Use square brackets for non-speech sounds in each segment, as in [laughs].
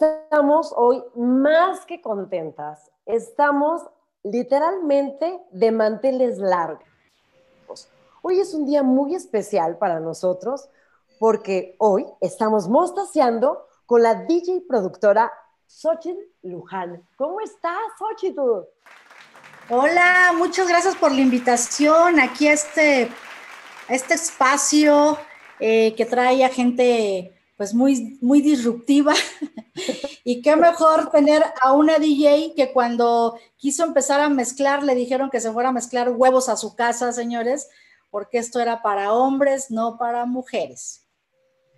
estamos hoy más que contentas. Estamos literalmente de manteles largos. Hoy es un día muy especial para nosotros porque hoy estamos mostaseando con la DJ productora Xochitl Luján. ¿Cómo estás, Xochitl? Hola, muchas gracias por la invitación aquí a este, este espacio eh, que trae a gente pues muy, muy disruptiva. [laughs] y qué mejor tener a una DJ que cuando quiso empezar a mezclar, le dijeron que se fuera a mezclar huevos a su casa, señores, porque esto era para hombres, no para mujeres.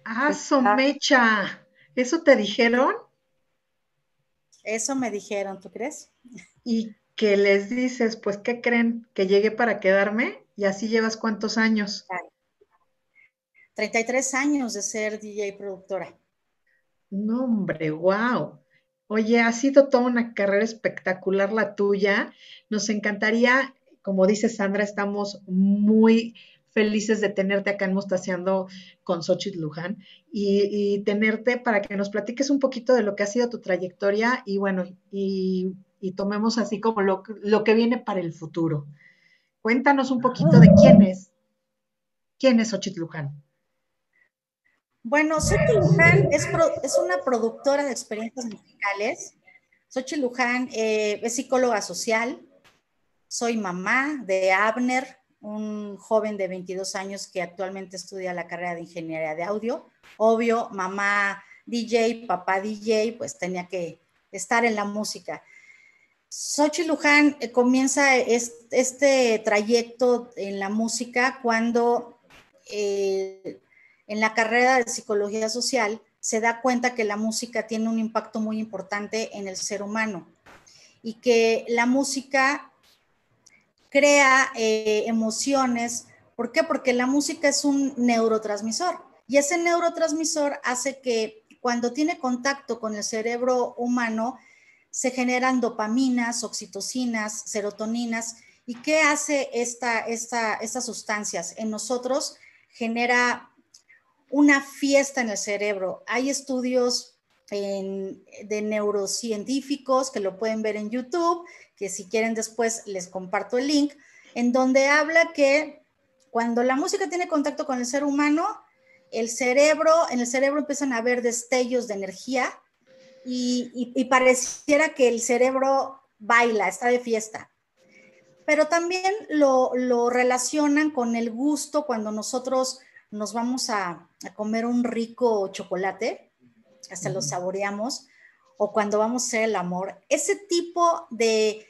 Ah, Somecha, ¿eso te dijeron? Eso me dijeron, ¿tú crees? ¿Y qué les dices? Pues, ¿qué creen? ¿Que llegué para quedarme? ¿Y así llevas cuántos años? 33 años de ser DJ productora. No, hombre, wow. Oye, ha sido toda una carrera espectacular la tuya. Nos encantaría, como dice Sandra, estamos muy felices de tenerte acá en Mostaseando con Xochitl Luján y, tenerte para que nos platiques un poquito de lo que ha sido tu trayectoria y bueno, y, tomemos así como lo, lo, que viene para el futuro. Cuéntanos un poquito de quién es. ¿Quién es Xochitl Luján? Bueno, Xochitl Luján es, una productora de experiencias musicales. Xochitl Luján eh, es psicóloga social. Soy mamá de Abner, un joven de 22 años que actualmente estudia la carrera de ingeniería de audio. Obvio, mamá DJ, papá DJ, pues tenía que estar en la música. Xochitl Luján eh, comienza este, trayecto en la música cuando eh, en la carrera de psicología social se da cuenta que la música tiene un impacto muy importante en el ser humano y que la música crea eh, emociones. ¿Por qué? Porque la música es un neurotransmisor y ese neurotransmisor hace que cuando tiene contacto con el cerebro humano se generan dopaminas, oxitocinas, serotoninas. ¿Y qué hace esta, esta, estas sustancias? En nosotros genera una fiesta en el cerebro. Hay estudios de neurocientíficos que lo pueden ver en YouTube, que si quieren después les comparto el link, en donde habla que cuando la música tiene contacto con el ser humano, el cerebro, en el cerebro empiezan a haber destellos de energía y, pareciera que el cerebro baila, está de fiesta. Pero también lo, lo relacionan con el gusto cuando nosotros nos vamos a, comer un rico chocolate, hasta lo saboreamos, o cuando vamos a hacer el amor, ese tipo de,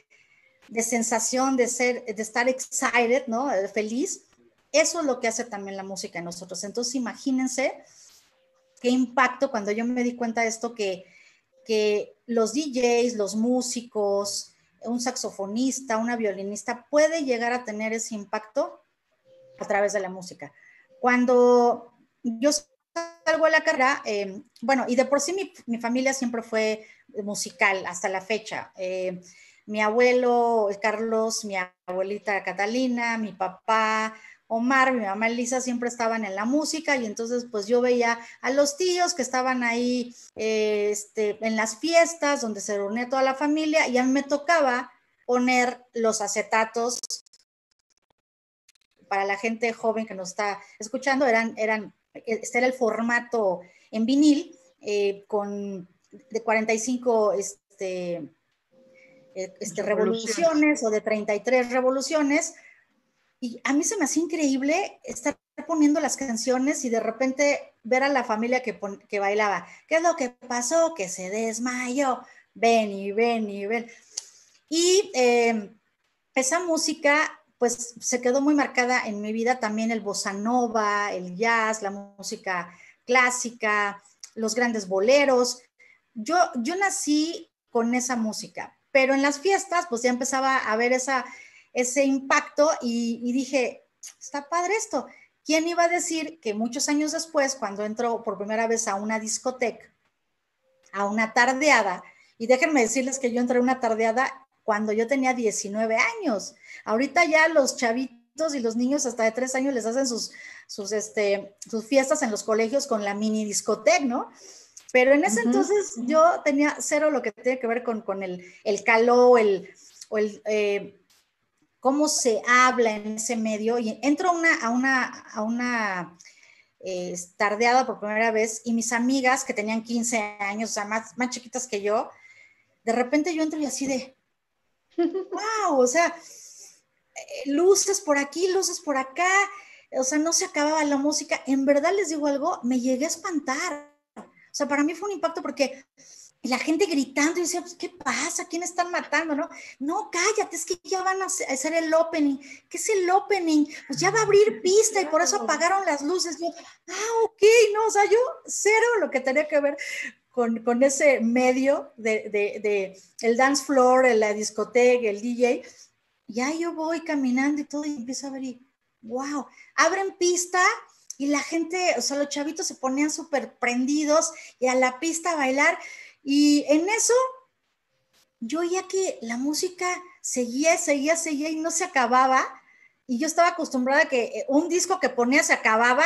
sensación de, ser, de estar excited, ¿no? Feliz, eso es lo que hace también la música en nosotros. Entonces, imagínense qué impacto cuando yo me di cuenta de esto, que, que los DJs, los músicos, un saxofonista, una violinista puede llegar a tener ese impacto a través de la música. Cuando yo salgo a la carrera, eh, bueno, y de por sí mi, familia siempre fue musical hasta la fecha. Eh, mi abuelo Carlos, mi abuelita Catalina, mi papá Omar, mi mamá Elisa siempre estaban en la música y entonces pues yo veía a los tíos que estaban ahí eh, este, en las fiestas donde se reunía toda la familia y a mí me tocaba poner los acetatos para la gente joven que nos está escuchando, eran, eran, este era el formato en vinil eh, con de 45 este, eh, este, revoluciones o de 33 revoluciones. Y a mí se me hacía increíble estar poniendo las canciones y de repente ver a la familia que, que bailaba. ¿Qué es lo que pasó? Que se desmayó. Ven y ven y ven. Y eh, esa música pues se quedó muy marcada en mi vida también el bossa nova, el jazz, la música clásica, los grandes boleros. Yo, yo nací con esa música, pero en las fiestas pues ya empezaba a ver esa, ese impacto y, dije, está padre esto. ¿Quién iba a decir que muchos años después, cuando entró por primera vez a una discoteca, a una tardeada, y déjenme decirles que yo entré a una tardeada cuando yo tenía 19 años. Ahorita ya los chavitos y los niños hasta de tres años les hacen sus, sus, este, sus fiestas en los colegios con la mini discoteca, ¿no? Pero en ese entonces yo tenía cero lo que tiene que ver con, con el, el calor, el, o el, eh, cómo se habla en ese medio. Y entro a una, a una, a una eh, tardeada por primera vez y mis amigas que tenían 15 años, o sea, más, más chiquitas que yo, de repente yo entro y así de, wow, o sea, eh, luces por aquí, luces por acá, o sea, no se acababa la música. En verdad les digo algo, me llegué a espantar. O sea, para mí fue un impacto porque la gente gritando y decía, pues, ¿qué pasa? ¿Quién están matando? No, no, cállate, es que ya van a hacer el opening. ¿Qué es el opening? Pues ya va a abrir pista y por eso apagaron las luces. Yo, ah, ok, no, o sea, yo cero lo que tenía que ver con, ese medio de, el dance floor, la discoteca, el DJ. Ya yo voy caminando y todo y empiezo a ver y, wow, abren pista y la gente, o sea, los chavitos se ponían súper prendidos y a la pista a bailar. Y en eso, yo ya que la música seguía, seguía, seguía y no se acababa. Y yo estaba acostumbrada a que eh, un disco que ponía se acababa,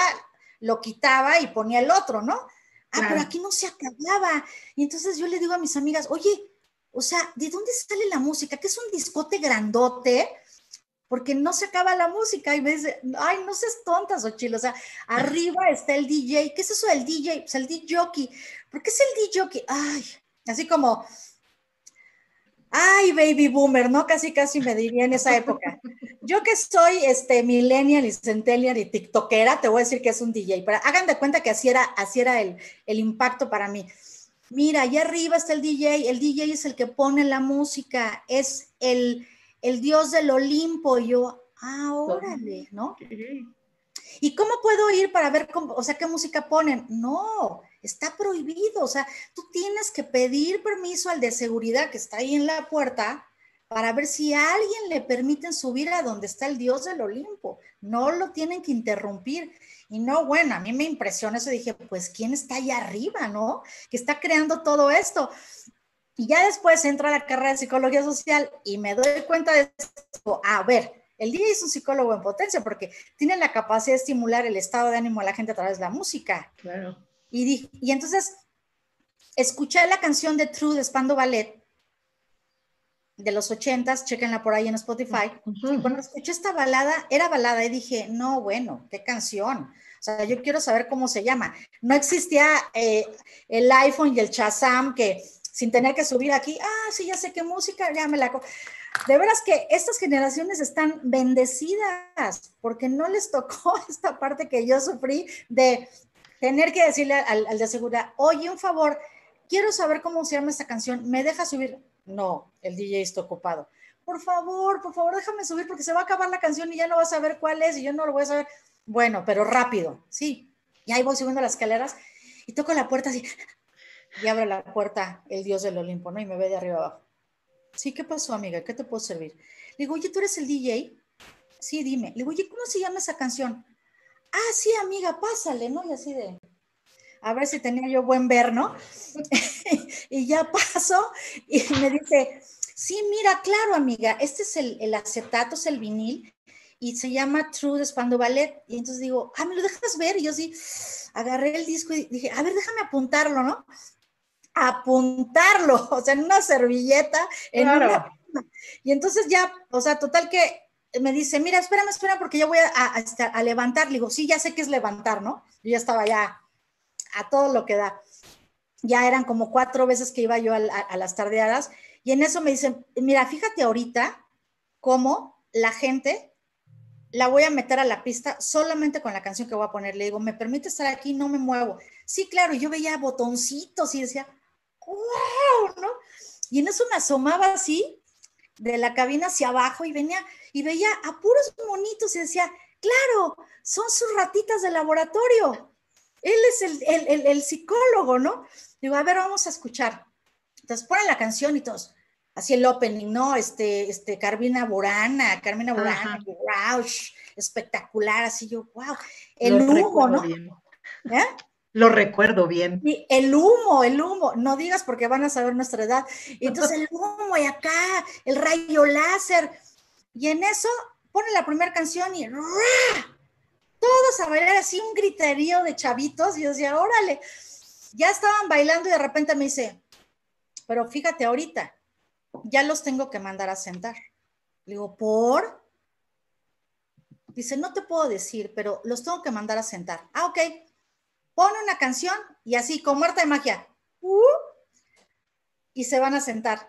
lo quitaba y ponía el otro, ¿no? Ah, pero aquí no se acababa. Y entonces yo le digo a mis amigas, oye, o sea, ¿de dónde sale la música? ¿Qué es un discote grandote? porque no se acaba la música y me dice, ay, no seas tontas, Ochilo, o sea, arriba está el DJ, ¿qué es eso del DJ? Pues el DJ ¿por qué es el DJ? Ay, así como, ay, baby boomer, ¿no? Casi, casi me diría en esa época. Yo que soy este, millennial y centennial y tiktokera, te voy a decir que es un DJ, pero hagan de cuenta que así era, así era el, el impacto para mí. Mira, allá arriba está el DJ, el DJ es el que pone la música, es el el dios del Olimpo. Y yo, ah, órale, ¿no? ¿Y cómo puedo ir para ver, cómo, o sea, qué música ponen? No, está prohibido. O sea, tú tienes que pedir permiso al de seguridad que está ahí en la puerta para ver si alguien le permiten subir a donde está el dios del Olimpo. No lo tienen que interrumpir. Y no, bueno, a mí me impresiona eso. Dije, pues, ¿quién está ahí arriba, no? Que está creando todo esto. Y ya después entro a la carrera de psicología social y me doy cuenta de esto. A ver, el día es un psicólogo en potencia porque tiene la capacidad de estimular el estado de ánimo a la gente a través de la música. Claro. Y, y entonces escuché la canción de True de Spando Ballet de los ochentas, chequenla por ahí en Spotify. Y cuando escuché esta balada, era balada y dije, no, bueno, qué canción. O sea, yo quiero saber cómo se llama. No existía eh, el iPhone y el Shazam que sin tener que subir aquí, ah, sí, ya sé qué música, ya me la... De veras que estas generaciones están bendecidas porque no les tocó [laughs] esta parte que yo sufrí de tener que decirle al, al de seguridad, oye, un favor, quiero saber cómo se llama esta canción, ¿me deja subir? No, el DJ está ocupado. Por favor, por favor, déjame subir porque se va a acabar la canción y ya no vas a saber cuál es y yo no lo voy a saber. Bueno, pero rápido, sí. Y ahí voy subiendo las escaleras y toco la puerta así, y abre la puerta el dios del Olimpo, ¿no? Y me ve de arriba abajo. Sí, ¿qué pasó, amiga? ¿Qué te puedo servir? Le digo, oye, ¿tú eres el DJ? Sí, dime. Le digo, oye, ¿cómo se llama esa canción? Ah, sí, amiga, pásale, ¿no? Y así de, a ver si tenía yo buen ver, ¿no? [laughs] y ya paso y me dice, sí, mira, claro, amiga, este es el, el acetato, es el vinil, y se llama True de Spando Ballet. Y entonces digo, ah, ¿me lo dejas ver? Y yo sí, agarré el disco y dije, a ver, déjame apuntarlo, ¿no? apuntarlo, [laughs] o sea, en una servilleta, en una... Y entonces ya, o sea, total que me dice, mira, espérame, espera, porque yo voy a, a, levantar. Le digo, sí, ya sé que es levantar, ¿no? Yo ya estaba ya a todo lo que da. Ya eran como cuatro veces que iba yo a, a las tardeadas. Y en eso me dicen, mira, fíjate ahorita cómo la gente la voy a meter a la pista solamente con la canción que voy a poner. Le digo, ¿me permite estar aquí? No me muevo. Sí, claro, yo veía botoncitos y decía, ¡wow! ¿no? Y en eso me asomaba así de la cabina hacia abajo y venía y veía a puros monitos y decía, claro, son sus ratitas de laboratorio. Él es el, el, psicólogo, ¿no? Digo, a ver, vamos a escuchar. Entonces ponen la canción y todos, así el opening, ¿no? Este, este, Carmina Burana, Carmina Burana, wow, espectacular, así yo, wow, el humo, ¿no? ¿Eh? Lo recuerdo bien. Y el humo, el humo, no digas porque van a saber nuestra edad. Entonces el humo y acá, el rayo láser. Y en eso pone la primera canción y todos a bailar así un griterío de chavitos. Y yo decía, órale. ya estaban bailando y de repente me dice, pero fíjate ahorita, ya los tengo que mandar a sentar. Le digo, ¿por? Dice, no te puedo decir, pero los tengo que mandar a sentar. Ah, ok. Pone una canción y así, con muerta de magia. Y se van a sentar.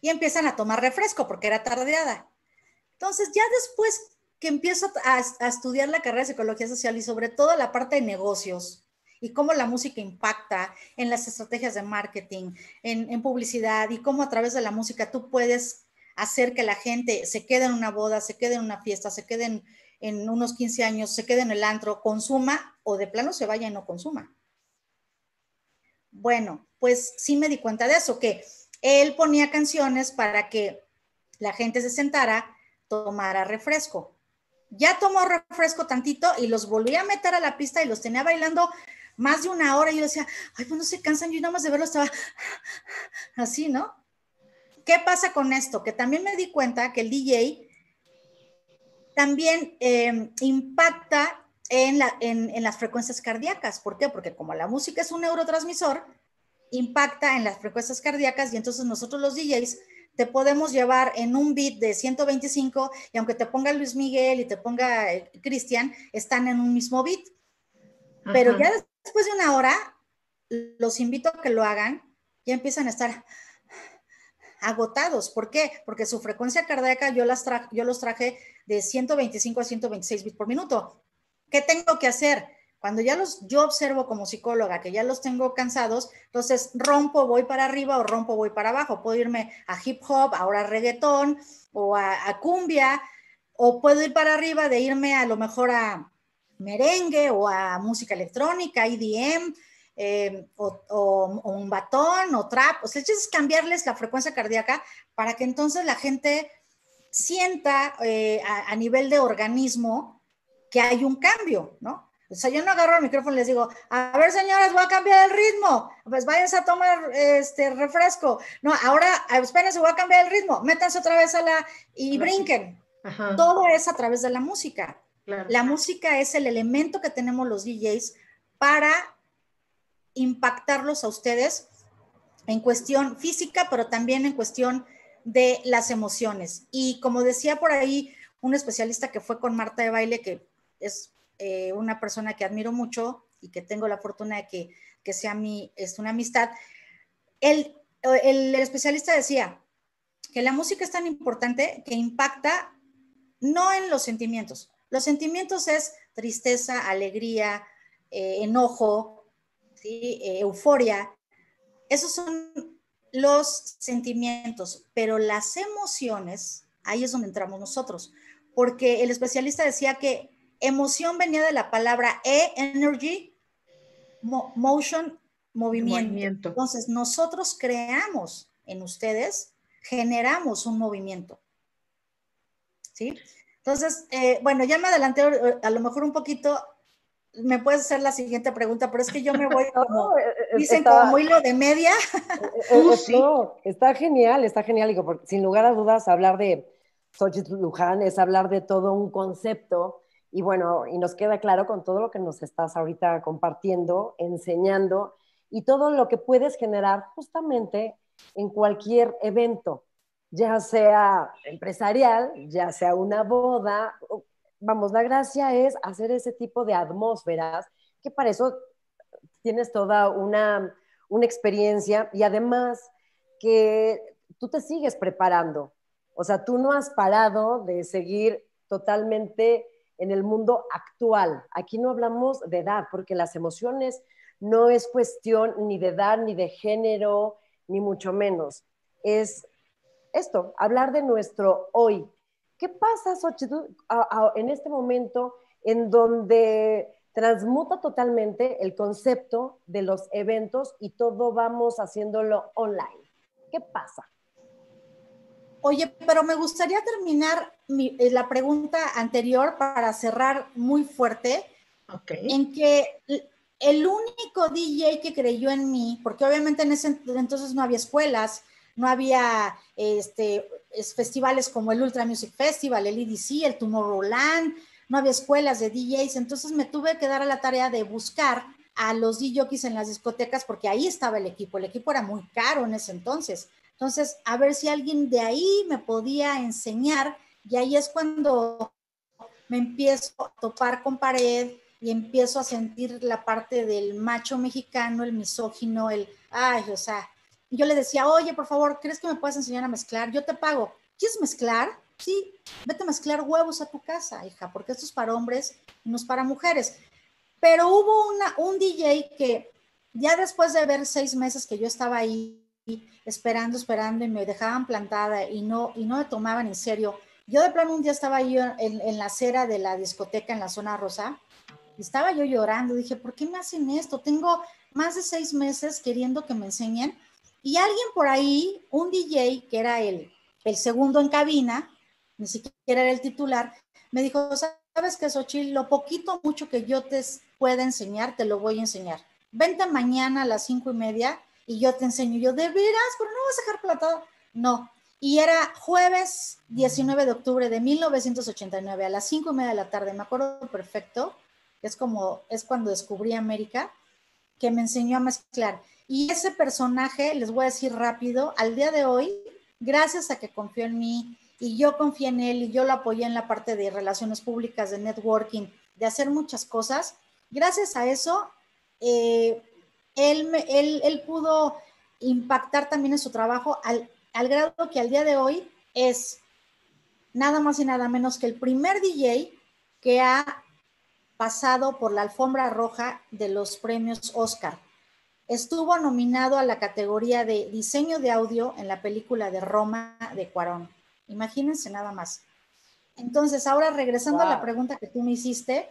Y empiezan a tomar refresco porque era tardeada. Entonces, ya después que empiezo a, estudiar la carrera de psicología social y sobre todo la parte de negocios, y cómo la música impacta en las estrategias de marketing, en, publicidad y cómo a través de la música tú puedes hacer que la gente se quede en una boda, se quede en una fiesta, se quede en, en unos 15 años, se quede en el antro, consuma o de plano se vaya y no consuma. Bueno, pues sí me di cuenta de eso, que él ponía canciones para que la gente se sentara, tomara refresco. Ya tomó refresco tantito y los volví a meter a la pista y los tenía bailando más de una hora y yo decía, ay, pues no se cansan, yo nada más de verlo estaba [laughs] así, ¿no? ¿Qué pasa con esto? Que también me di cuenta que el DJ también em, impacta en, la, en, las frecuencias cardíacas. ¿Por qué? Porque como la música es un neurotransmisor, impacta en las frecuencias cardíacas y entonces nosotros los DJs te podemos llevar en un beat de 125 y aunque te ponga Luis Miguel y te ponga eh, Cristian, están en un mismo beat. Pero ya después de una hora, los invito a que lo hagan, ya empiezan a estar agotados. ¿Por qué? Porque su frecuencia cardíaca yo, las yo los traje de 125 a 126 bits por minuto. ¿Qué tengo que hacer? Cuando ya los, yo observo como psicóloga que ya los tengo cansados, entonces rompo, voy para arriba o rompo, voy para abajo. Puedo irme a hip hop, ahora a reggaetón o a, a cumbia, o puedo ir para arriba de irme a lo mejor a, merengue o a música electrónica, IDM, eh, o, un batón o trap. O sea, es cambiarles la frecuencia cardíaca para que entonces la gente sienta eh, a, nivel de organismo que hay un cambio, ¿no? O sea, yo no agarro el micrófono y les digo, a ver, señoras, voy a cambiar el ritmo. Pues váyanse a tomar este refresco. No, ahora, espérense, voy a cambiar el ritmo. Métanse otra vez a la y brinquen. Todo es a través de la música. La música es el elemento que tenemos los DJs para impactarlos a ustedes en cuestión física, pero también en cuestión de las emociones. Y como decía por ahí un especialista que fue con Marta de Baile, que es eh, una persona que admiro mucho y que tengo la fortuna de que, que sea mi, es una amistad, el, el especialista decía que la música es tan importante que impacta no en los sentimientos, los sentimientos es tristeza, alegría, eh, enojo, eh, euforia. Esos son los sentimientos, pero las emociones, ahí es donde entramos nosotros, porque el especialista decía que emoción venía de la palabra E, energy, motion, movimiento. movimiento. Entonces, nosotros creamos en ustedes, generamos un movimiento. ¿Sí? Entonces, eh, bueno, ya me adelanté eh, a lo mejor un poquito. Me puedes hacer la siguiente pregunta, pero es que yo me voy [laughs] como, eh, dicen como hilo de media. [laughs] No, está genial, está genial. Digo, porque sin lugar a dudas, hablar de Xochitl Luján es hablar de todo un concepto. Y bueno, y nos queda claro con todo lo que nos estás ahorita compartiendo, enseñando y todo lo que puedes generar justamente en cualquier evento ya sea empresarial, ya sea una boda. Vamos, la gracia es hacer ese tipo de atmósferas, que para eso tienes toda una, una experiencia y además que tú te sigues preparando. O sea, tú no has parado de seguir totalmente en el mundo actual. Aquí no hablamos de edad, porque las emociones no es cuestión ni de edad, ni de género, ni mucho menos. Es esto, hablar de nuestro hoy. ¿Qué pasa, Xochitl, en este momento en donde transmuta totalmente el concepto de los eventos y todo vamos haciéndolo online? ¿Qué pasa? Oye, pero me gustaría terminar eh, la pregunta anterior para cerrar muy fuerte, en que el único DJ que creyó en mí, porque obviamente en ese entonces no había escuelas, no había este, festivales como el Ultra Music Festival, el EDC, el Tomorrowland, no había escuelas de DJs, entonces me tuve que dar a la tarea de buscar a los DJs en las discotecas porque ahí estaba el equipo. El equipo era muy caro en ese entonces. Entonces, a ver si alguien de ahí me podía enseñar y ahí es cuando me empiezo a topar con pared y empiezo a sentir la parte del macho mexicano, el misógino, el, ay, o sea, yo le decía, oye, por favor, ¿crees que me puedes enseñar a mezclar? Yo te pago. ¿Quieres mezclar? Sí, vete a mezclar huevos a tu casa, hija, porque esto es para hombres y no es para mujeres. Pero hubo una, un DJ que ya después de ver seis meses que yo estaba ahí esperando, esperando y me dejaban plantada y no, y no me tomaban en serio, yo de plano un día estaba ahí en, la acera de la discoteca en la zona rosa estaba yo llorando. Dije, ¿por qué me hacen esto? Tengo más de seis meses queriendo que me enseñen. Y alguien por ahí, un DJ que era el, el segundo en cabina, ni siquiera era el titular, me dijo, ¿sabes qué, Xochitl? Lo poquito, mucho que yo te pueda enseñar, te lo voy a enseñar. Vente mañana a las cinco y media y yo te enseño. Yo, ¿de veras? ¿Pero no vas a dejar platado? No, y era jueves 19 de octubre de 1989 a las 5 y media de la tarde, me acuerdo perfecto, es como, es cuando descubrí América, que me enseñó a mezclar. Y ese personaje, les voy a decir rápido, al día de hoy, gracias a que confió en mí y yo confié en él y yo lo apoyé en la parte de relaciones públicas, de networking, de hacer muchas cosas, gracias a eso, eh, él, él, él pudo impactar también en su trabajo al al grado que al día de hoy es nada más y nada menos que el primer DJ que ha pasado por la alfombra roja de los premios Oscar. Estuvo nominado a la categoría de diseño de audio en la película de Roma de Cuarón. Imagínense nada más. Entonces, ahora regresando a la pregunta que tú me hiciste,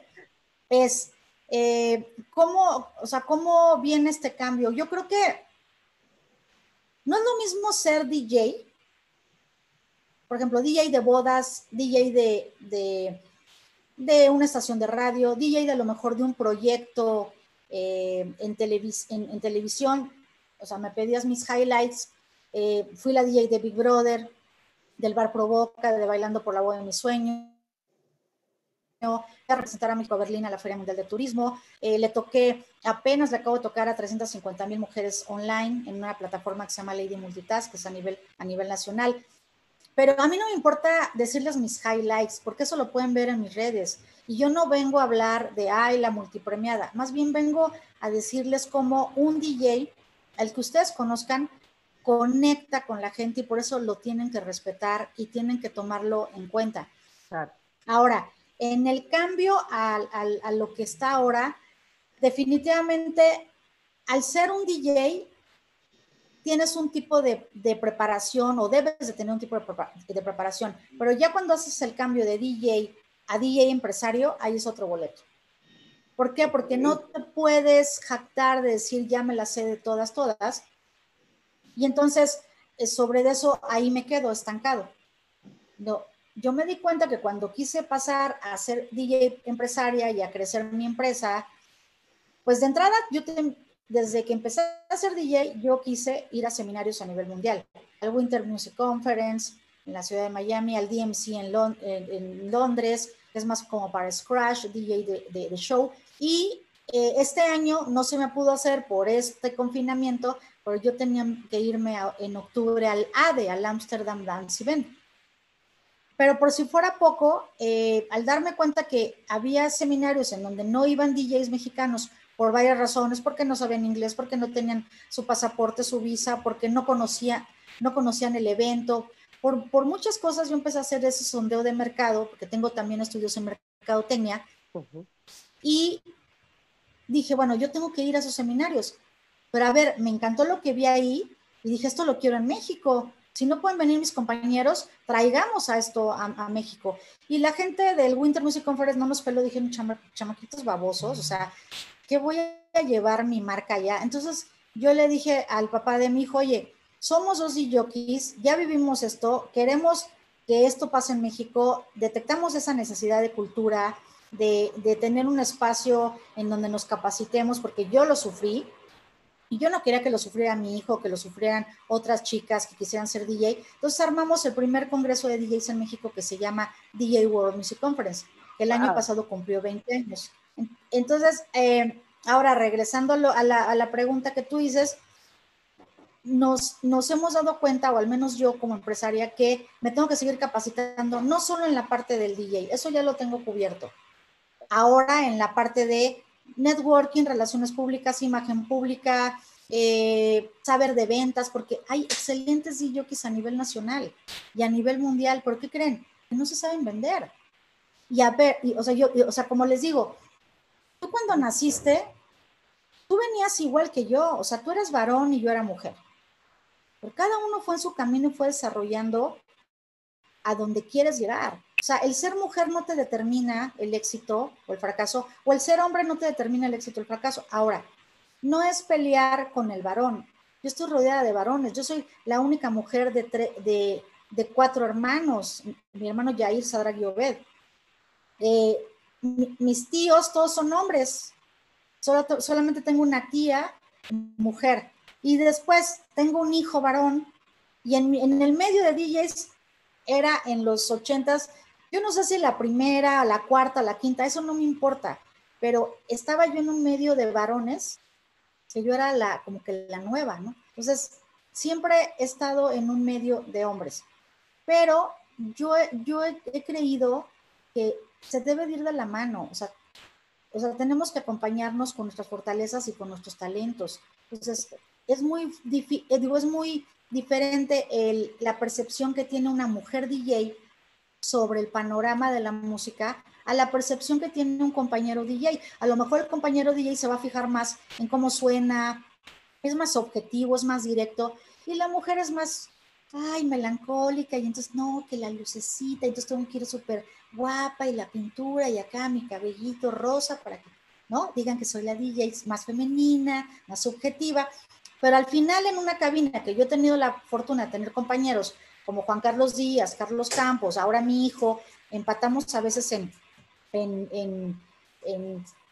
es eh, ¿cómo, o sea, ¿cómo viene este cambio? Yo creo que no es lo mismo ser DJ, por ejemplo, DJ de bodas, DJ de, de, una estación de radio, DJ de a lo mejor de un proyecto eh, en, en, televisión, o sea, me pedías mis highlights, eh, fui la DJ de Big Brother, del Bar Provoca, de Bailando por la Voz de mi sueño, a representar a México a Berlín a la Feria Mundial de Turismo. Eh, le toqué, apenas le acabo de tocar a 350 mil mujeres online en una plataforma que se llama Lady Multitask, que es a nivel, a nivel nacional. Pero a mí no me importa decirles mis highlights, porque eso lo pueden ver en mis redes. Y yo no vengo a hablar de, ay, la multipremiada. Más bien vengo a decirles cómo un DJ, el que ustedes conozcan, conecta con la gente y por eso lo tienen que respetar y tienen que tomarlo en cuenta. Ahora, en el cambio a, lo que está ahora, definitivamente, al ser un DJ, tienes un tipo de, preparación o debes de tener un tipo de, de, preparación, pero ya cuando haces el cambio de DJ a DJ empresario, ahí es otro boleto. ¿Por qué? Porque no te puedes jactar de decir ya me la sé de todas, todas. Y entonces, eh, sobre eso, ahí me quedo estancado. No, yo me di cuenta que cuando quise pasar a ser DJ empresaria y a crecer mi empresa, pues de entrada, yo desde que empecé a ser DJ, yo quise ir a seminarios a nivel mundial, al Winter Music Conference en la ciudad de Miami, al DMC en, Londres, que es más como para Scratch, DJ de, show. Y eh, este año no se me pudo hacer por este confinamiento, pero yo tenía que irme en octubre al ADE, al Amsterdam Dance Event. Pero por si fuera poco, eh, al darme cuenta que había seminarios en donde no iban DJs mexicanos por varias razones, porque no sabían inglés, porque no tenían su pasaporte, su visa, porque no, conocía, no conocían el evento, por, por muchas cosas yo empecé a hacer ese sondeo de mercado, porque tengo también estudios en mercadotecnia, y dije, bueno, yo tengo que ir a esos seminarios, pero a ver, me encantó lo que vi ahí y dije, esto lo quiero en México. Si no pueden venir mis compañeros, traigamos a esto a, México. Y la gente del Winter Music Conference no nos peló, dijeron, chamaquitos babosos, o sea, ¿qué voy a llevar mi marca allá? Entonces yo le dije al papá de mi hijo, oye, somos dos jockeys, ya vivimos esto, queremos que esto pase en México, detectamos esa necesidad de cultura, de, de tener un espacio en donde nos capacitemos, porque yo lo sufrí, y yo no quería que lo sufriera mi hijo, que lo sufrieran otras chicas que quisieran ser DJ. Entonces armamos el primer congreso de DJs en México que se llama DJ World Music Conference, que el año pasado cumplió 20 años. Entonces, eh, Ahora, regresando a la, a la pregunta que tú dices, nos, nos hemos dado cuenta, o al menos yo como empresaria, que me tengo que seguir capacitando, no solo en la parte del DJ, eso ya lo tengo cubierto. Ahora en la parte de networking, relaciones públicas, imagen pública, eh, saber de ventas, porque hay excelentes DJs a nivel nacional y a nivel mundial. ¿Por qué creen? Que no se saben vender. Y a ver, o, sea, yo, o sea, como les digo, tú cuando naciste, tú venías igual que yo, o sea, tú eras varón y yo era mujer. Pero cada uno fue en su camino y fue desarrollando a donde quieres llegar. O sea, el ser mujer no te determina el éxito o el fracaso, o el ser hombre no te determina el éxito o el fracaso. Ahora, no es pelear con el varón. Yo estoy rodeada de varones. Yo soy la única mujer de, de, cuatro hermanos. Mi hermano Yair, Sadra y Obed. Eh, mis tíos todos son hombres. solamente tengo una tía mujer. Y después tengo un hijo varón. Y en, en el medio de DJs era en los ochentas, yo no sé si la primera, la cuarta, la quinta, eso no me importa, pero estaba yo en un medio de varones, que yo era la, como que la nueva, ¿no? Entonces, siempre he estado en un medio de hombres, pero yo, yo he, creído que se debe ir de la mano, o sea, o sea, tenemos que acompañarnos con nuestras fortalezas y con nuestros talentos. Entonces, es muy, eh, digo, es muy diferente el, la percepción que tiene una mujer DJ sobre el panorama de la música a la percepción que tiene un compañero DJ. A lo mejor el compañero DJ se va a fijar más en cómo suena, es más objetivo, es más directo, y la mujer es más, ay, melancólica, y entonces, no, que la lucecita, entonces tengo que ir súper guapa, y la pintura, y acá mi cabellito rosa, para que, ¿no? Digan que soy la DJ más femenina, más subjetiva, pero al final en una cabina que yo he tenido la fortuna de tener compañeros como Juan Carlos Díaz, Carlos Campos, ahora mi hijo, empatamos a veces en, en,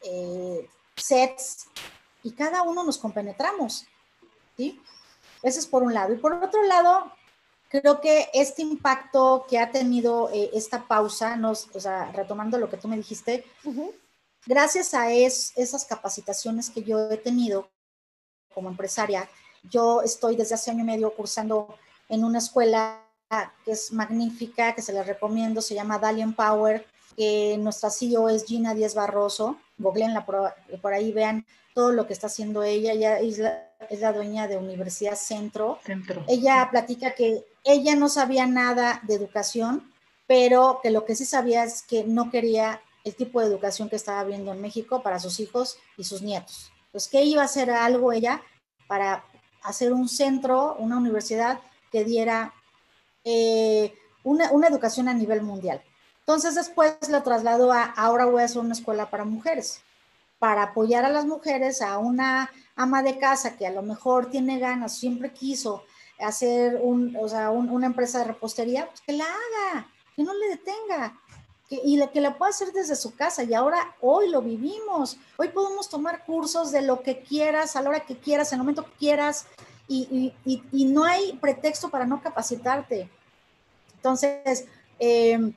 eh, sets y cada uno nos compenetramos. ¿sí? Ese es por un lado. Y por otro lado, creo que este impacto que ha tenido eh, esta pausa, nos, o sea, retomando lo que tú me dijiste, gracias a esas capacitaciones que yo he tenido como empresaria. Yo estoy desde hace año y medio cursando en una escuela que es magnífica, que se les recomiendo, se llama Dalian Power, que nuestra CEO es Gina Díaz Barroso, googleenla por, por ahí, vean todo lo que está haciendo ella, ella es la, es la dueña de Universidad Centro. Centro. Ella platica que ella no sabía nada de educación, pero que lo que sí sabía es que no quería el tipo de educación que estaba viendo en México para sus hijos y sus nietos. Pues, ¿qué iba a hacer algo ella para hacer un centro, una universidad que diera eh, una, educación a nivel mundial? Entonces después lo trasladó a, ahora voy a hacer una escuela para mujeres, para apoyar a las mujeres, a una ama de casa que a lo mejor tiene ganas, siempre quiso hacer un, una empresa de repostería, pues que la haga, que no le detenga y que la pueda hacer desde su casa. Y ahora, hoy lo vivimos. Hoy podemos tomar cursos de lo que quieras, a la hora que quieras, en el momento que quieras, y, no hay pretexto para no capacitarte. Entonces, em,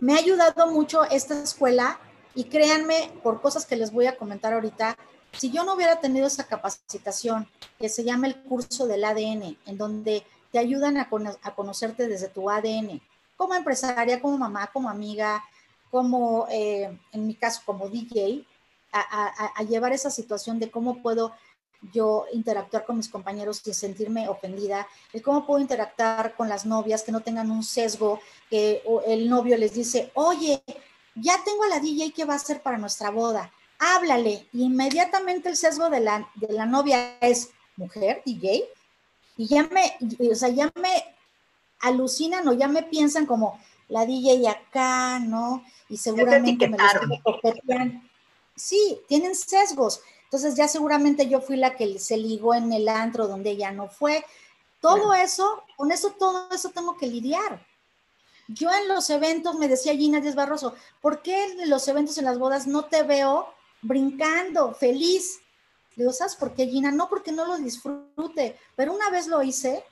me ha ayudado mucho esta escuela y créanme, por cosas que les voy a comentar ahorita, si yo no hubiera tenido esa capacitación que se llama el curso del ADN, en donde te ayudan a, conocerte desde tu ADN, como empresaria, como mamá, como amiga, como, eh, en mi caso, como DJ, a, llevar esa situación de cómo puedo yo interactuar con mis compañeros sin sentirme ofendida, el cómo puedo interactuar con las novias que no tengan un sesgo, que el novio les dice, oye, ya tengo a la DJ que va a hacer para nuestra boda, háblale. Y inmediatamente el sesgo de la, de la novia es mujer, DJ, y ya me, o sea, ya me alucinan o ya me piensan como, la DJ acá, ¿no? Y seguramente me los Sí, tienen sesgos. Entonces ya seguramente yo fui la que se ligó en el antro donde ella no fue. Todo eso, con eso, todo eso tengo que lidiar. Yo en los eventos, me decía Gina Díaz Barroso, ¿por qué en los eventos en las bodas no te veo brincando, feliz? Le digo, ¿sabes por qué, Gina? No porque no lo disfrute, pero una vez lo hice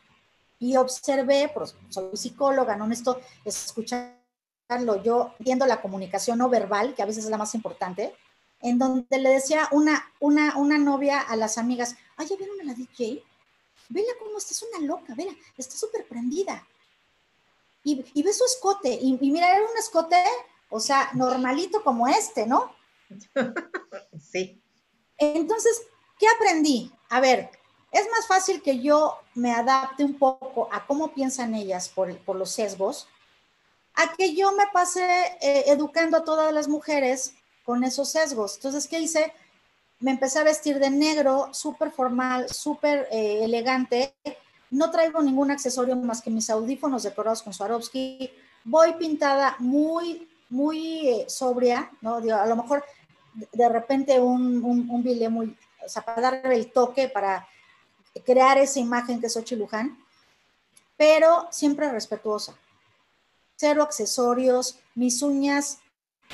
y observé, pues soy psicóloga, no necesito escucharlo, yo viendo la comunicación no verbal, que a veces es la más importante, en donde le decía una, una, una novia a las amigas, ay, ¿ya vieron a la DJ? Vela cómo está, es una loca, vela, está súper prendida. Y, y, ve su escote, y, y mira, era un escote, o sea, normalito como este, ¿no? [laughs] Sí. Entonces, ¿qué aprendí? A ver, es más fácil que yo me adapte un poco a cómo piensan ellas por, por los sesgos, a que yo me pase eh, educando a todas las mujeres con esos sesgos. Entonces, ¿qué hice? Me empecé a vestir de negro, súper formal, súper eh, elegante. No traigo ningún accesorio más que mis audífonos decorados con Swarovski. Voy pintada muy, muy eh, sobria, ¿no? a lo mejor de repente un, un, un muy, o sea, para darle el toque, para crear esa imagen que es Xochitl Luján, pero siempre respetuosa. Cero accesorios, mis uñas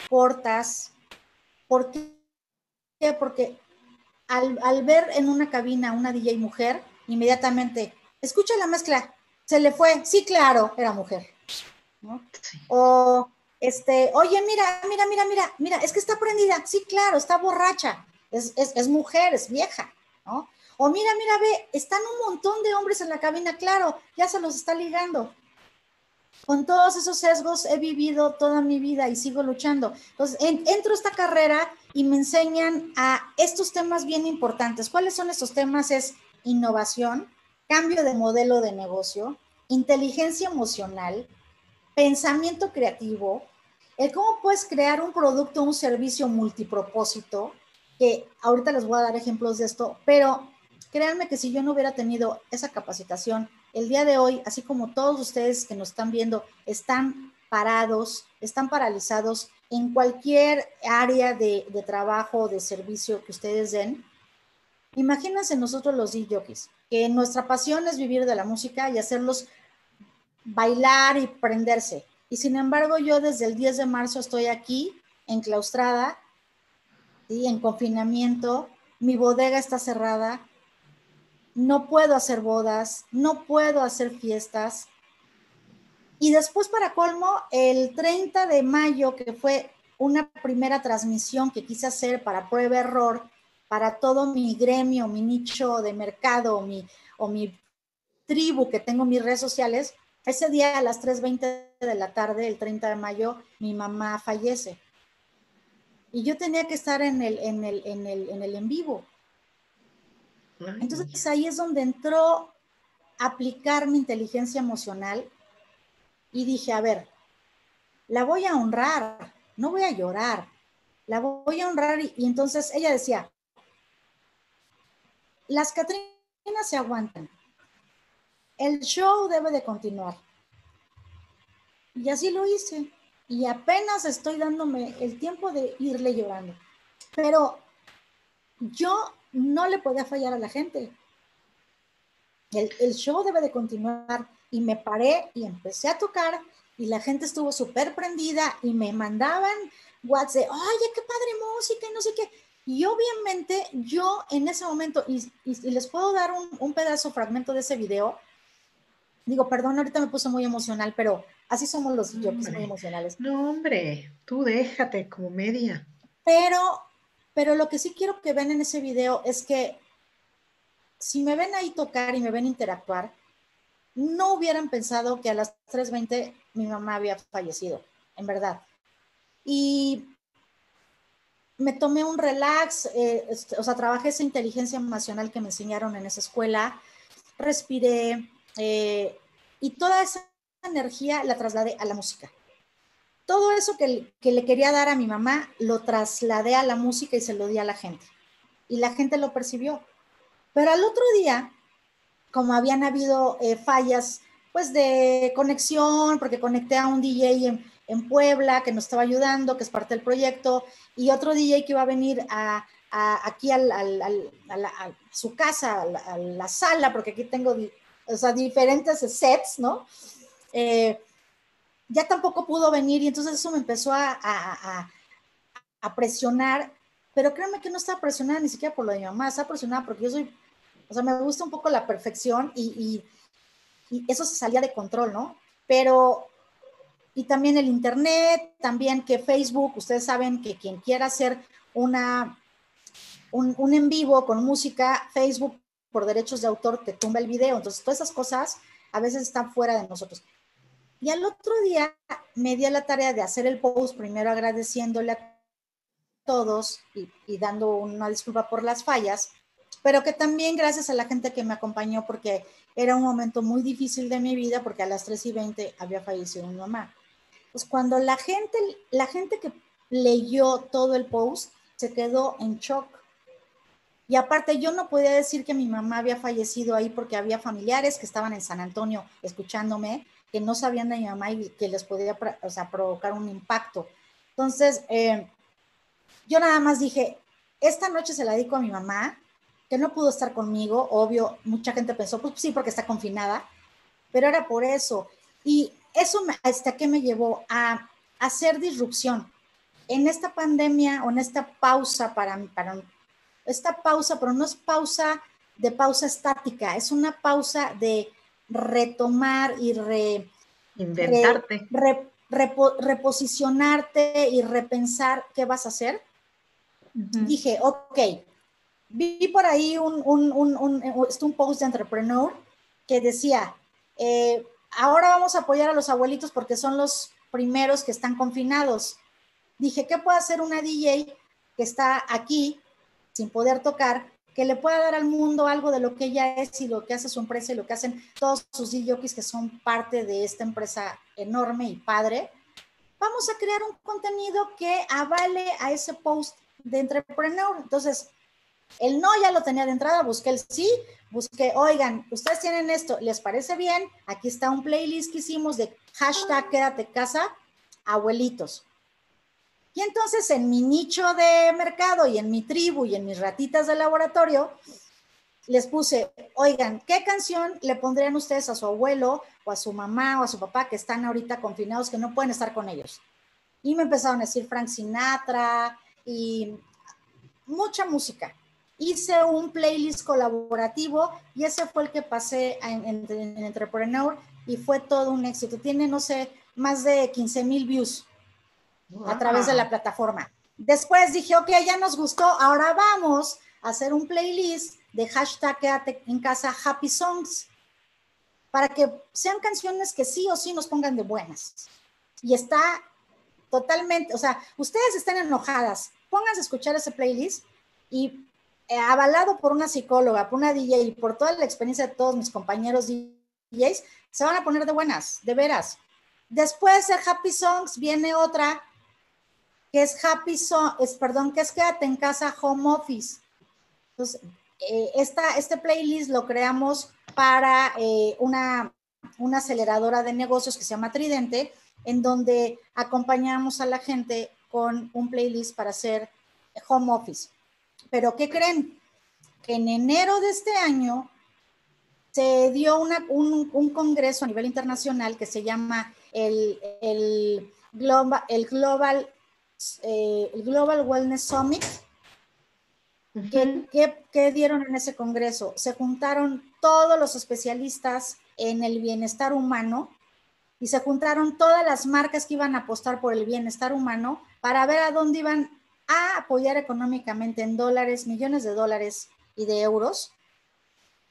cortas. ¿Por qué? Porque al, al ver en una cabina una DJ mujer, inmediatamente, escucha la mezcla, se le fue, sí, claro, era mujer. ¿no? Sí. O este, oye, mira, mira, mira, mira, mira, es que está prendida, sí, claro, está borracha, es, es, es mujer, es vieja, ¿no? O mira, mira, ve, están un montón de hombres en la cabina, claro, ya se los está ligando. Con todos esos sesgos he vivido toda mi vida y sigo luchando. Entonces, en, entro a esta carrera y me enseñan a estos temas bien importantes. ¿Cuáles son estos temas? Es innovación, cambio de modelo de negocio, inteligencia emocional, pensamiento creativo, el cómo puedes crear un producto, un servicio multipropósito, que ahorita les voy a dar ejemplos de esto, pero créanme que si yo no hubiera tenido esa capacitación, el día de hoy, así como todos ustedes que nos están viendo, están parados, están paralizados en cualquier área de, trabajo de servicio que ustedes den, imagínense nosotros los DJs, que nuestra pasión es vivir de la música y hacerlos bailar y prenderse. Y sin embargo, yo desde el 10 de marzo estoy aquí, enclaustrada, y en confinamiento, mi bodega está cerrada, no puedo hacer bodas, no puedo hacer fiestas. Y después, para colmo, el 30 de mayo, que fue una primera transmisión que quise hacer para prueba error, para todo mi gremio, mi nicho de mercado mi, o mi tribu que tengo en mis redes sociales, ese día a las 3.20 de la tarde, el 30 de mayo, mi mamá fallece. Y yo tenía que estar en el en, el, en, el, en, el en vivo. Entonces ahí es donde entró aplicar mi inteligencia emocional y dije, a ver, la voy a honrar, no voy a llorar, la voy a honrar. Y, y entonces ella decía, las Catrinas se aguantan, el show debe de continuar. Y así lo hice. Y apenas estoy dándome el tiempo de irle llorando. Pero yo no le podía fallar a la gente. El, el show debe de continuar. Y me paré y empecé a tocar y la gente estuvo súper prendida y me mandaban WhatsApp oye, qué padre música y no sé qué. Y obviamente yo en ese momento, y les puedo dar un, un, pedazo, fragmento de ese video, Digo, perdón, ahorita me puse muy emocional, pero así somos los yo muy emocionales. No, hombre, tú déjate como media. Pero, pero lo que sí quiero que ven en ese video es que si me ven ahí tocar y me ven interactuar, no hubieran pensado que a las 3.20 mi mamá había fallecido, en verdad. Y me tomé un relax, eh, o sea, trabajé esa inteligencia emocional que me enseñaron en esa escuela, respiré, eh, y toda esa energía la trasladé a la música. Todo eso que, que, le quería dar a mi mamá, lo trasladé a la música y se lo di a la gente. Y la gente lo percibió. Pero al otro día, como habían habido eh, fallas, pues de conexión, porque conecté a un DJ en, en, Puebla que nos estaba ayudando, que es parte del proyecto, y otro DJ que iba a venir a, a aquí a, su casa, a la, sala, porque aquí tengo o sea, diferentes sets, ¿no? Eh, ya tampoco pudo venir y entonces eso me empezó a, presionar, pero créanme que no estaba presionada ni siquiera por lo de mi mamá, estaba presionada porque yo soy, o sea, me gusta un poco la perfección y, eso se salía de control, ¿no? Pero, y también el Internet, también que Facebook, ustedes saben que quien quiera hacer una, un, un en vivo con música, Facebook por derechos de autor te tumba el video. Entonces, todas esas cosas a veces están fuera de nosotros. Y al otro día me di a la tarea de hacer el post, primero agradeciéndole a todos y, dando una disculpa por las fallas, pero que también gracias a la gente que me acompañó porque era un momento muy difícil de mi vida porque a las 3 y 20 había fallecido mi mamá. Pues cuando la gente, la gente que leyó todo el post se quedó en shock. Y aparte yo no podía decir que mi mamá había fallecido ahí porque había familiares que estaban en San Antonio escuchándome que no sabían de mi mamá y que les podía o sea, provocar un impacto. Entonces, eh, yo nada más dije, esta noche se la dedico a mi mamá, que no pudo estar conmigo, obvio, mucha gente pensó, pues sí, porque está confinada, pero era por eso. Y eso hasta que me llevó a, hacer disrupción. En esta pandemia o en esta pausa para, para esta pausa, pero no es pausa de pausa estática, es una pausa de retomar y re, inventarte. reposicionarte y repensar qué vas a hacer, dije, ok, vi por ahí un, un, un, un, post de Entrepreneur que decía, eh, ahora vamos a apoyar a los abuelitos porque son los primeros que están confinados. Dije, ¿qué puede hacer una DJ que está aquí sin poder tocar que le pueda dar al mundo algo de lo que ella es y lo que hace su empresa y lo que hacen todos sus DJs que son parte de esta empresa enorme y padre, vamos a crear un contenido que avale a ese post de entrepreneur. Entonces, el no ya lo tenía de entrada, busqué el sí, busqué, oigan, ustedes tienen esto, ¿les parece bien? Aquí está un playlist que hicimos de hashtag quédate casa, abuelitos. Y entonces en mi nicho de mercado y en mi tribu y en mis ratitas de laboratorio, les puse, oigan, ¿qué canción le pondrían ustedes a su abuelo o a su mamá o a su papá que están ahorita confinados, que no pueden estar con ellos? Y me empezaron a decir Frank Sinatra y mucha música. Hice un playlist colaborativo y ese fue el que pasé en, en Entrepreneur y fue todo un éxito. Tiene, no sé, más de 15 mil views a través de la plataforma. Después dije, ok, ya nos gustó, ahora vamos a hacer un playlist de hashtag quédate en casa happy songs para que sean canciones que sí o sí nos pongan de buenas. Y está totalmente, o sea, ustedes están enojadas, pónganse a escuchar ese playlist y eh, avalado por una psicóloga, por una DJ y por toda la experiencia de todos mis compañeros DJs, se van a poner de buenas, de veras. Después de Happy Songs viene otra que es Happy Song, es, perdón, que es Quédate en casa Home Office. Entonces, eh, este playlist lo creamos para eh, una, una aceleradora de negocios que se llama Tridente, en donde acompañamos a la gente con un playlist para hacer home office. Pero ¿qué creen? Que en enero de este año se dio una, un, un, congreso a nivel internacional que se llama el, el, Global, el Global eh, el Global Wellness Summit. ¿Qué, dieron en ese congreso? Se juntaron todos los especialistas en el bienestar humano y se juntaron todas las marcas que iban a apostar por el bienestar humano para ver a dónde iban a apoyar económicamente en dólares, millones de dólares y de euros.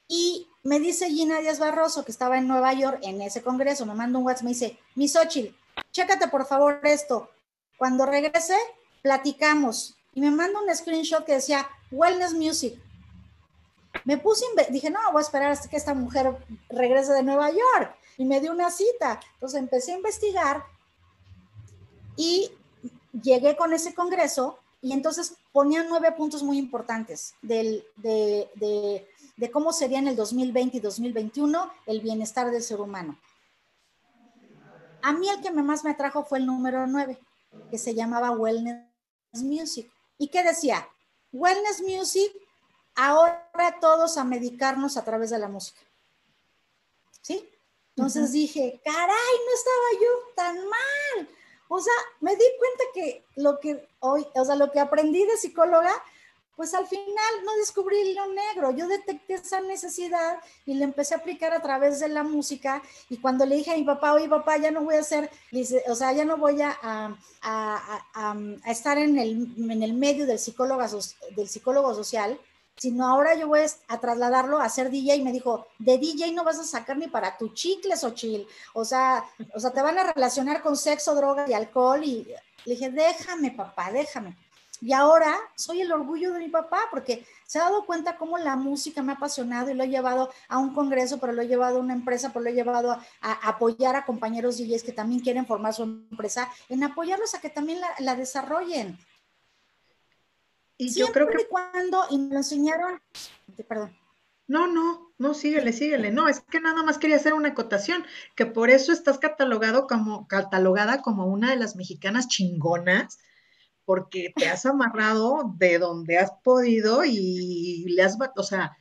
Y me dice Gina Díaz Barroso, que estaba en Nueva York en ese congreso, me manda un WhatsApp, me dice, mi Xochitl, chécate por favor esto, cuando regrese, platicamos y me manda un screenshot que decía Wellness Music. Me puse, dije, no, voy a esperar hasta que esta mujer regrese de Nueva York y me dio una cita. Entonces empecé a investigar y llegué con ese congreso y entonces ponían nueve puntos muy importantes de, de cómo sería en el 2020 y 2021 el bienestar del ser humano. A mí el que más me atrajo fue el número nueve que se llamaba Wellness Music. ¿Y qué decía? Wellness Music, ahora todos a medicarnos a través de la música. ¿Sí? Entonces dije, caray, no estaba yo tan mal. O sea, me di cuenta que lo que hoy, o sea, lo que aprendí de psicóloga, pues al final no descubrí lo negro, yo detecté esa necesidad y le empecé a aplicar a través de la música. Y cuando le dije a mi papá, oye papá, ya no voy a hacer, o sea, ya no voy a, a, estar en el, en el, medio del psicólogo, del psicólogo social, sino ahora yo voy a trasladarlo a ser DJ y me dijo, de DJ no vas a sacar ni para tu chicles o chill, o sea, o sea, te van a relacionar con sexo, droga y alcohol y le dije, déjame papá, déjame. Y ahora soy el orgullo de mi papá porque se ha dado cuenta cómo la música me ha apasionado y lo he llevado a un congreso, pero lo he llevado a una empresa, pero lo he llevado a, apoyar a compañeros DJs que también quieren formar su empresa, en apoyarlos a que también la, desarrollen. Y yo creo que cuando, y me lo enseñaron, perdón. No, no, no, síguele, síguele. No, es que nada más quería hacer una acotación, que por eso estás catalogado como, catalogada como una de las mexicanas chingonas, porque te has amarrado de donde has podido y le has, o sea,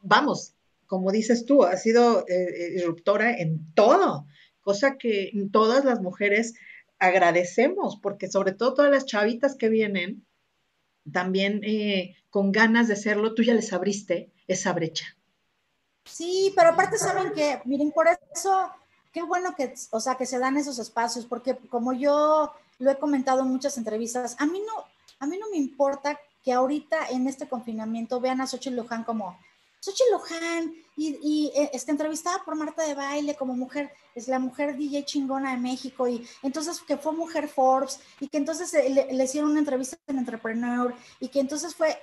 vamos, como dices tú, has sido eh, disruptora en todo, cosa que todas las mujeres agradecemos, porque sobre todo todas las chavitas que vienen, también eh, con ganas de serlo, tú ya les abriste esa brecha. Sí, pero aparte saben que, miren, por eso, qué bueno que, o sea, que se dan esos espacios, porque como yo lo he comentado en muchas entrevistas, a mí no, a mí no me importa que ahorita en este confinamiento vean a Xochitl Luján como Xochitl Luján y, y eh, está entrevistada por Marta de Baile como mujer, es la mujer DJ chingona de México y entonces que fue mujer Forbes y que entonces le, le hicieron una entrevista en Entrepreneur y que entonces fue,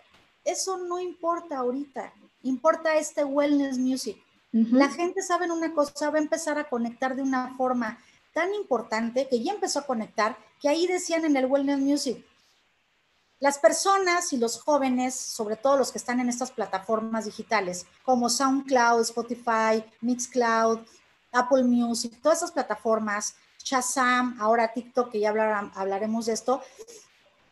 eso no importa ahorita, importa este wellness music. La gente sabe una cosa, va a empezar a conectar de una forma tan importante que ya empezó a conectar, que ahí decían en el Wellness Music, las personas y los jóvenes, sobre todo los que están en estas plataformas digitales, como SoundCloud, Spotify, Mixcloud, Apple Music, todas esas plataformas, Shazam, ahora TikTok, que ya hablaremos de esto,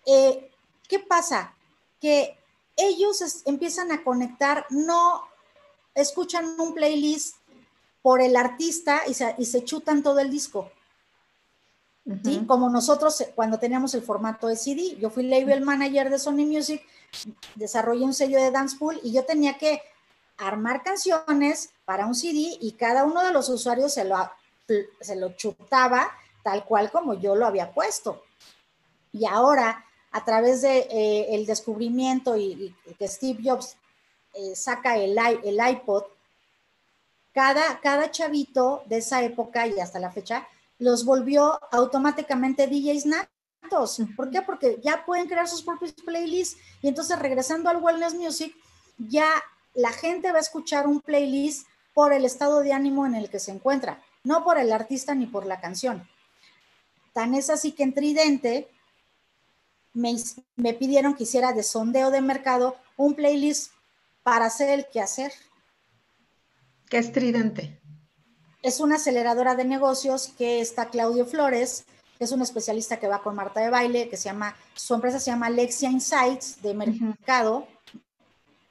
eh, ¿qué pasa? Que ellos empiezan a conectar, no escuchan un playlist por el artista y se, chutan todo el disco. ¿Sí? Como nosotros eh, cuando teníamos el formato de CD, yo fui label manager de Sony Music, desarrollé un sello de dance pool y yo tenía que armar canciones para un CD y cada uno de los usuarios se lo, se lo chutaba tal cual como yo lo había puesto. Y ahora, a través de eh, el descubrimiento y, que Steve Jobs eh, saca el, el iPod, cada, chavito de esa época y hasta la fecha los volvió automáticamente DJs natos. ¿Por qué? Porque ya pueden crear sus propios playlists y entonces regresando al Wellness Music, ya la gente va a escuchar un playlist por el estado de ánimo en el que se encuentra, no por el artista ni por la canción. Tan es así que en Tridente me, me pidieron que hiciera de sondeo de mercado un playlist para hacer el quehacer. ¿Qué es Tridente? Es una aceleradora de negocios que está Claudio Flores, que es un especialista que va con Marta de Baile, que se llama, su empresa se llama Lexia Insights de mercado.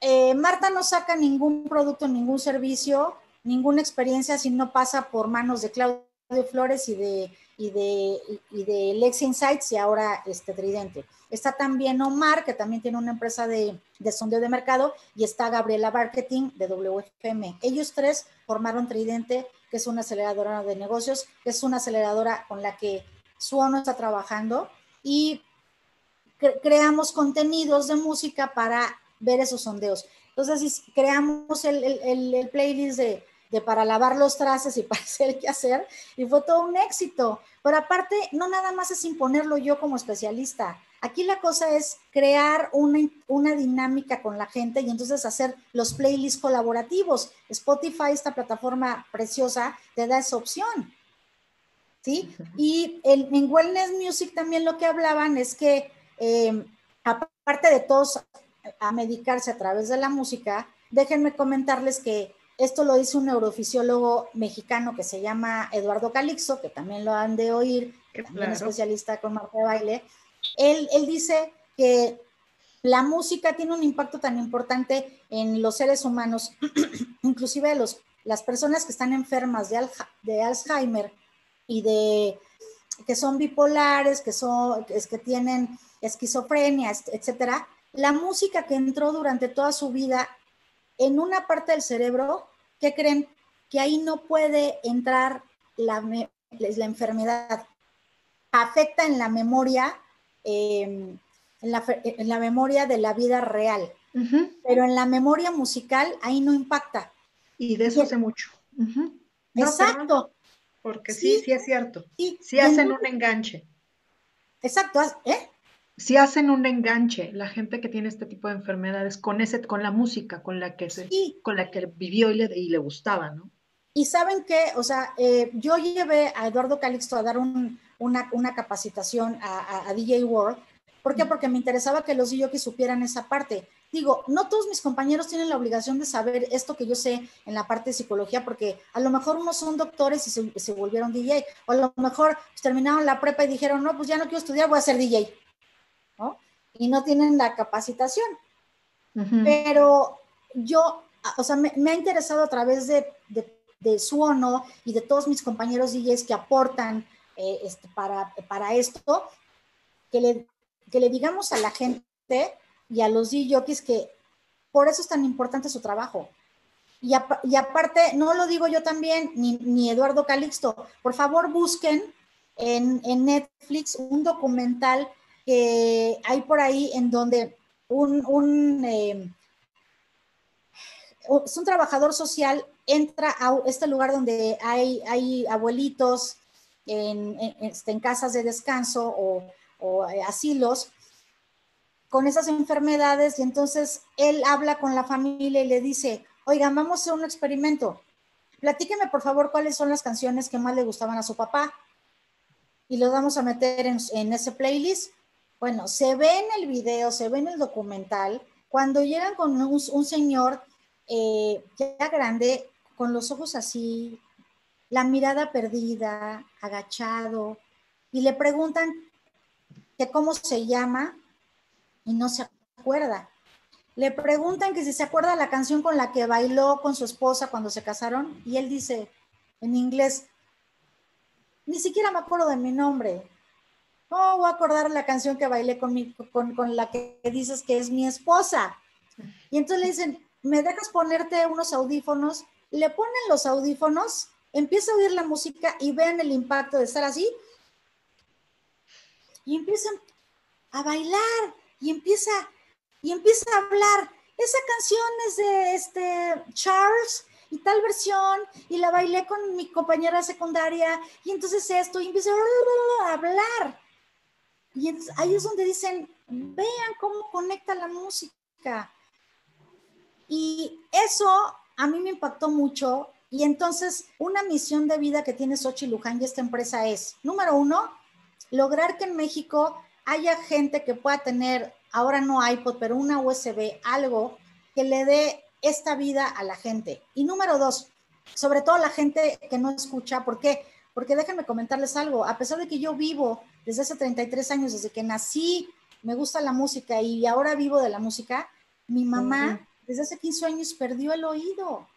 Eh, Marta no saca ningún producto, ningún servicio, ninguna experiencia si no pasa por manos de Claudio Flores y de, y de, y de Lexia Insights y ahora este Tridente. Está también Omar, que también tiene una empresa de, de sondeo de mercado, y está Gabriela Marketing de WFM. Ellos tres formaron Tridente, que es una aceleradora de negocios, que es una aceleradora con la que Suono está trabajando y creamos contenidos de música para ver esos sondeos. Entonces, creamos el, playlist de para lavar los trastes y [laughs] para hacer qué hacer, y fue todo un éxito. Pero aparte, no nada más es imponerlo yo como especialista. Aquí la cosa es crear una, una dinámica con la gente y entonces hacer los playlists colaborativos. Spotify, esta plataforma preciosa, te da esa opción. ¿Sí? Y en, en Wellness Music también lo que hablaban es que, eh, aparte de todos a medicarse a través de la música, déjenme comentarles que esto lo dice un neurofisiólogo mexicano que se llama Eduardo Calixto, que también lo han de oír, también especialista con Marta de Baile. Él, dice que la música tiene un impacto tan importante en los seres humanos, [clears throat] inclusive los, las personas que están enfermas de, Alzheimer y de que son bipolares, que, son, que tienen esquizofrenia, etcétera, la música que entró durante toda su vida en una parte del cerebro, ¿qué creen? Que ahí no puede entrar la, la enfermedad. Afecta en la memoria, em, en, la, memoria de la vida real. Pero en la memoria musical ahí no impacta. Y de eso hace mucho. Exacto. porque sí, sí, es cierto. Sí, hacen un enganche. Exacto, ¿eh? Sí hacen un enganche la gente que tiene este tipo de enfermedades con ese, con la música, con la que se, con la que vivió y le, y le gustaba, ¿no? Y saben que, o sea, eh, yo llevé a Eduardo Calixto a dar una, capacitación a, DJ World. ¿Por qué? Porque me interesaba que los DJs supieran esa parte. Digo, no todos mis compañeros tienen la obligación de saber esto que yo sé en la parte de psicología, porque a lo mejor unos son doctores y se, volvieron DJ, o a lo mejor terminaron la prepa y dijeron, no, pues ya no quiero estudiar, voy a ser DJ. ¿no? Y no tienen la capacitación. Pero yo, o sea, me, ha interesado a través de, de, su o y de todos mis compañeros DJs que aportan eh, para, para esto, que le, que le digamos a la gente y a los DJs que por eso es tan importante su trabajo. Y, aparte, no lo digo yo también, ni, ni Eduardo Calixto, por favor busquen en, en, Netflix un documental que hay por ahí en donde un, eh, es un trabajador social entra a este lugar donde hay, hay abuelitos en, este, casas de descanso o, eh, asilos con esas enfermedades y entonces él habla con la familia y le dice, oigan, vamos a hacer un experimento. Platíqueme por favor cuáles son las canciones que más le gustaban a su papá y los vamos a meter en, en ese playlist bueno, se ve en el video, se ve en el documental, cuando llegan con un, señor eh, ya grande, con los ojos así, la mirada perdida, agachado, y le preguntan que cómo se llama y no se acuerda. Le preguntan que si se acuerda la canción con la que bailó con su esposa cuando se casaron y él dice en inglés, ni siquiera me acuerdo de mi nombre, no voy a acordar la canción que bailé con, con, la que dices que es mi esposa. Y entonces le dicen, ¿me dejas ponerte unos audífonos? Le ponen los audífonos, empieza a oír la música y vean el impacto de estar así. Y empiezan a bailar y empieza, y empieza a hablar. Esa canción es de este Charles y tal versión y la bailé con mi compañera secundaria y entonces esto y empieza a hablar. Y ahí es donde dicen, vean cómo conecta la música. Y eso a mí me impactó mucho. Y entonces, una misión de vida que tiene Sochi Luján y esta empresa es, número uno, lograr que en México haya gente que pueda tener, ahora no iPod, pero una USB, algo que le dé esta vida a la gente. Y número dos, sobre todo la gente que no escucha, ¿por qué? Porque déjenme comentarles algo, a pesar de que yo vivo desde hace 33 años, desde que nací, me gusta la música y ahora vivo de la música, mi mamá desde hace 15 años perdió el oído.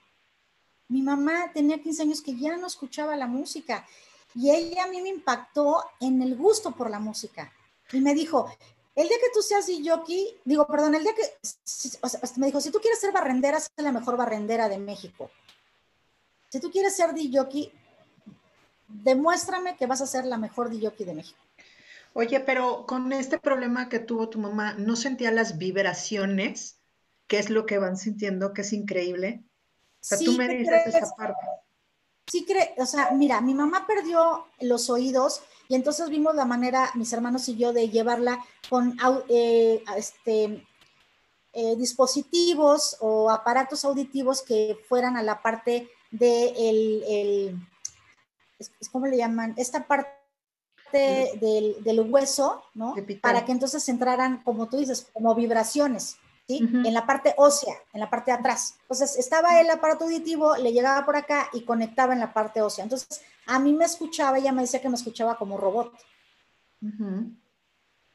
Mi mamá tenía 15 años que ya no escuchaba la música y ella a mí me impactó en el gusto por la música. Y me dijo, el día que tú seas jockey, digo, perdón, el día que, me dijo, si tú quieres ser barrendera, sé la mejor barrendera de México. Si tú quieres ser jockey, demuéstrame que vas a ser la mejor DJ de México. Oye, pero con este problema que tuvo tu mamá, ¿no sentía las vibraciones? ¿Qué es lo que van sintiendo? Que es increíble. O sea, tú me dices esa parte. Sí, cree, o sea, mira, mi mamá perdió los oídos y entonces vimos la manera, mis hermanos y yo, de llevarla con eh, este, eh, dispositivos o aparatos auditivos que fueran a la parte de el es, como le llaman, esta parte del, del, hueso, ¿no? Para que entonces entraran, como tú dices, como vibraciones, ¿sí? En la parte ósea, en la parte de atrás. Entonces, estaba el aparato auditivo, le llegaba por acá y conectaba en la parte ósea. Entonces, a mí me escuchaba, ella me decía que me escuchaba como robot.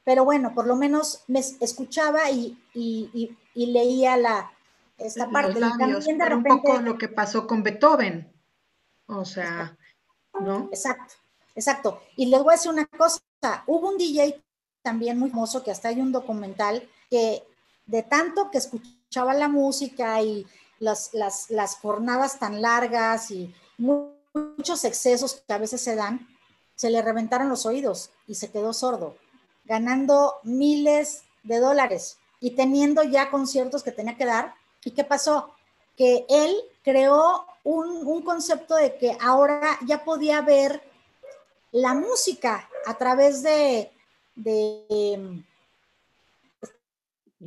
Pero bueno, por lo menos me escuchaba y, y, y, leía la, esta parte. un poco lo que pasó con Beethoven. O sea, ¿no? Exacto, exacto. Y les voy a decir una cosa, hubo un DJ también muy famoso que hasta hay un documental que de tanto que escuchaba la música y las, las, jornadas tan largas y muchos excesos que a veces se dan, se le reventaron los oídos y se quedó sordo, ganando miles de dólares y teniendo ya conciertos que tenía que dar. ¿Y qué pasó? Que él creó un, concepto de que ahora ya podía ver la música a través de, de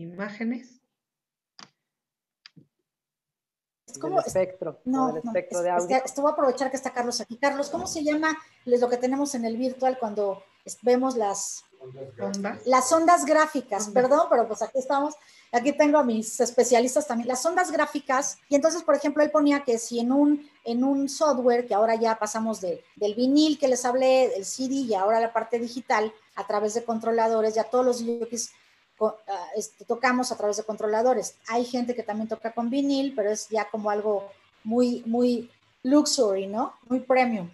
imágenes. Es como, espectro, no, no, espectro de audio. esto voy a aprovechar que está Carlos aquí. Carlos, ¿cómo se llama lo que tenemos en el virtual cuando vemos las ondas, las ondas gráficas? Perdón, pero pues aquí estamos. Aquí tengo a mis especialistas también. Las ondas gráficas. Y entonces, por ejemplo, él ponía que si en un, en un software, que ahora ya pasamos de, del vinil que les hablé, del CD y ahora la parte digital, a través de controladores, ya todos los este, tocamos a través de controladores. Hay gente que también toca con vinil, pero es ya como algo muy, muy luxury, ¿no? Muy premium.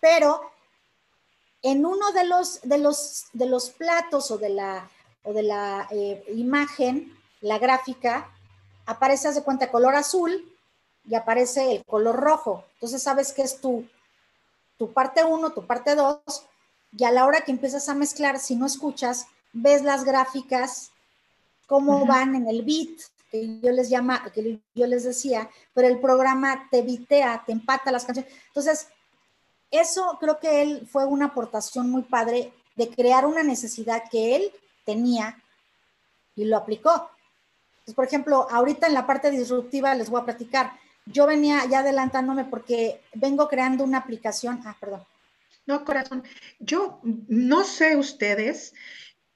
Pero en uno de los, de los, de los platos o de la, o de la eh, imagen, la gráfica, aparece, de cuenta, color azul y aparece el color rojo. Entonces sabes que es tu, tu parte 1, tu parte 2, y a la hora que empiezas a mezclar, si no escuchas, ves las gráficas, cómo van en el beat, que yo les llama, que yo les decía, pero el programa te bitea, te empata las canciones. Entonces, eso creo que él fue una aportación muy padre de crear una necesidad que él tenía y lo aplicó. Entonces, por ejemplo, ahorita en la parte disruptiva les voy a platicar. Yo venía ya adelantándome porque vengo creando una aplicación. Ah, perdón. No, corazón. Yo no sé ustedes,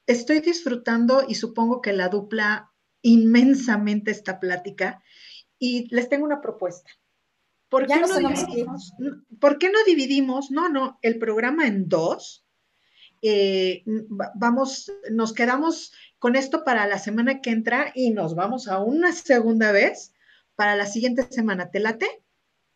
estoy disfrutando y supongo que la dupla inmensamente esta plática y les tengo una propuesta. ¿Por qué, no dividimos, ¿Por qué no dividimos? No, no, el programa en dos. Eh, vamos, nos quedamos con esto para la semana que entra y nos vamos a una segunda vez para la siguiente semana. ¿Te late?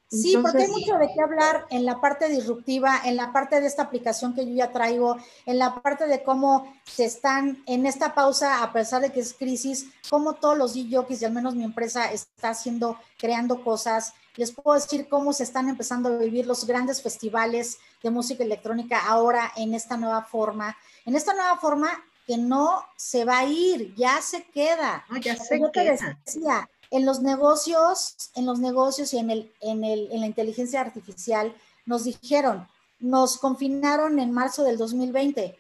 Sí, porque hay mucho de qué hablar en la parte disruptiva, en la parte de esta aplicación que yo ya traigo, en la parte de cómo se están en esta pausa, a pesar de que es crisis, cómo todos los DJs y al menos mi empresa está haciendo, creando cosas. Les puedo decir cómo se están empezando a vivir los grandes festivales de música electrónica ahora en esta nueva forma, en esta nueva forma que no se va a ir, ya se queda. ya se queda en los negocios, en los negocios y en, el, en, el, en la inteligencia artificial, nos dijeron, nos confinaron en marzo del 2020,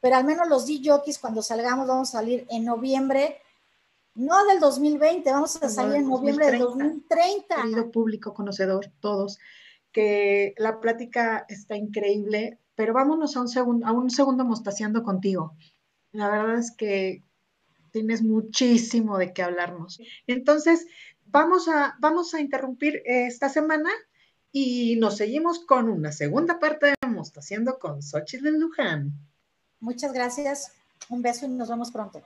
pero al menos los DJs cuando salgamos vamos a salir en noviembre, no del 2020, vamos a salir en noviembre del 2030. Querido público conocedor, todos, que la plática está increíble, pero vámonos a un segundo, a un segundo mostaseando contigo. La verdad es que tienes muchísimo de qué hablarnos. Entonces, vamos a, vamos a interrumpir esta semana y nos seguimos con una segunda parte de Mostaciendo con Xochitl Luján. Muchas gracias, un beso y nos vemos pronto.